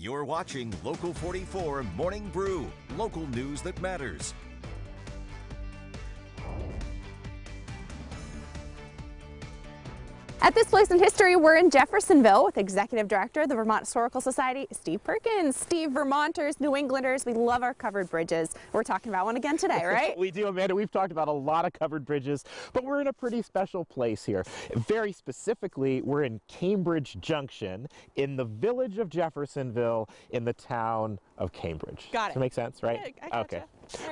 You're watching Local 44 Morning Brew, local news that matters. At this place in history, we're in Jeffersonville with Executive Director of the Vermont Historical Society, Steve Perkins. Steve, Vermonters, New Englanders, we love our covered bridges. We're talking about one again today, right? we do, Amanda. We've talked about a lot of covered bridges, but we're in a pretty special place here. Very specifically, we're in Cambridge Junction in the village of Jeffersonville in the town of Cambridge. Got it. Does that make sense, right? Yeah. Okay.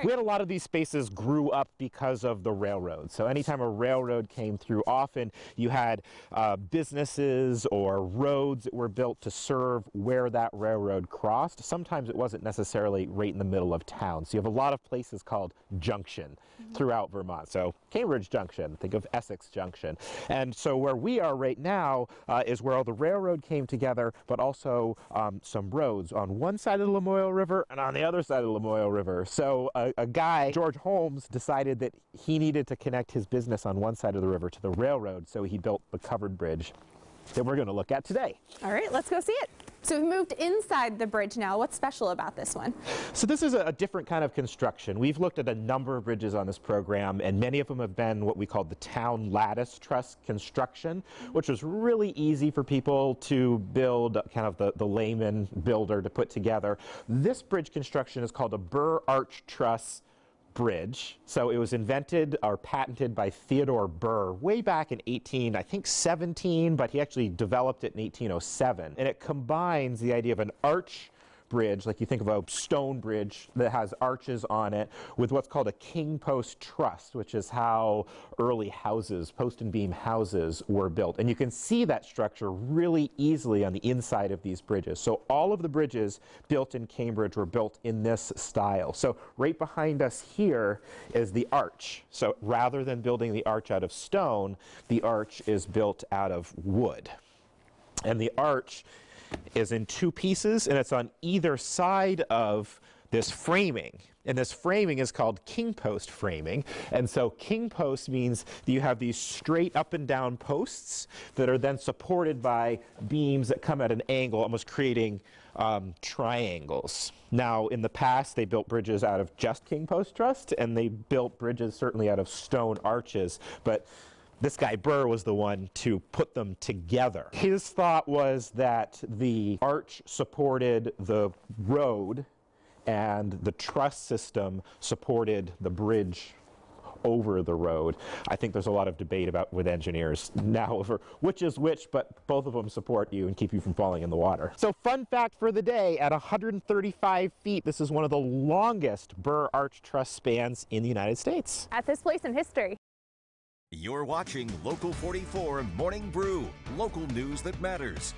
We had a lot of these spaces grew up because of the railroad. So anytime a railroad came through, often you had uh, businesses or roads that were built to serve where that railroad crossed. Sometimes it wasn't necessarily right in the middle of town. So you have a lot of places called junction throughout Vermont. So Cambridge Junction, think of Essex Junction. And so where we are right now uh, is where all the railroad came together, but also um, some roads on one side of the Lamoille River and on the other side of the Lamoille River. A, a guy, George Holmes, decided that he needed to connect his business on one side of the river to the railroad. So he built the covered bridge that we're going to look at today. All right, let's go see it. So we've moved inside the bridge now. What's special about this one? So this is a, a different kind of construction. We've looked at a number of bridges on this program, and many of them have been what we call the town lattice truss construction, which was really easy for people to build, kind of the, the layman builder to put together. This bridge construction is called a Burr Arch Truss bridge. So it was invented or patented by Theodore Burr way back in 18, I think 17, but he actually developed it in 1807. And it combines the idea of an arch bridge, like you think of a stone bridge that has arches on it, with what's called a king post truss, which is how early houses, post and beam houses, were built. And you can see that structure really easily on the inside of these bridges. So all of the bridges built in Cambridge were built in this style. So right behind us here is the arch. So rather than building the arch out of stone, the arch is built out of wood. And the arch is in two pieces and it's on either side of this framing. And this framing is called king post framing. And so king post means that you have these straight up and down posts that are then supported by beams that come at an angle, almost creating um, triangles. Now, in the past, they built bridges out of just king post truss, and they built bridges certainly out of stone arches. But this guy Burr was the one to put them together. His thought was that the arch supported the road and the truss system supported the bridge over the road. I think there's a lot of debate about with engineers now over which is which, but both of them support you and keep you from falling in the water. So fun fact for the day, at 135 feet, this is one of the longest Burr arch truss spans in the United States. At this place in history. You're watching Local 44 Morning Brew, local news that matters.